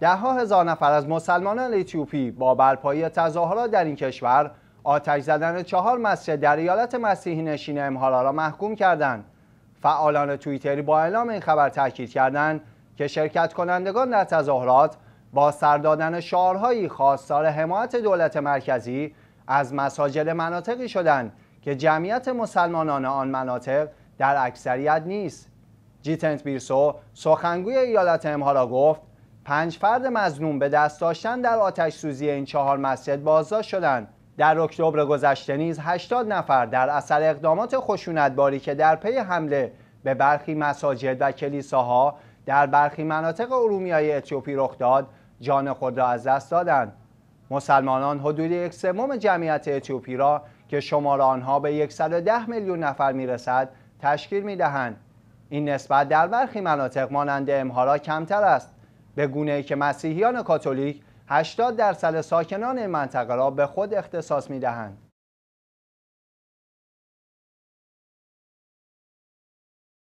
دهها هزار نفر از مسلمانان اتیوپی با برپایی تظاهرات در این کشور آتش زدن چهار مسجد در ایالت مسیحی نشین امهالا را محکوم کردند. فعالان توییتری با اعلام این خبر تاکید کردند که شرکت کنندگان در تظاهرات با سر دادن شعارهایی خواستار حمایت دولت مرکزی از مساجد مناطقی شدند که جمعیت مسلمانان آن مناطق در اکثریت نیست. جیتنت بیرسو سخنگوی ایالت امهارا گفت پنج فرد مظنون به دست داشتن در آتش سوزی این چهار مسجد بازداشت شدند. در اکتبر گذشته نیز 80 نفر در اثر اقدامات خشونتباری که در پی حمله به برخی مساجد و کلیساها در برخی مناطق ارومیای اتیوپی رخ داد جان خود را از دست دادند. مسلمانان حدود یک سوم جمعیت اتیوپی را که شمار آنها به 110 میلیون نفر می‌رسد تشکیل می‌دهند. این نسبت در برخی مناطق مانند امهارا کمتر است. به گونه ای که مسیحیان کاتولیک 80 درصد ساکنان این منطقه را به خود اختصاص می دهند.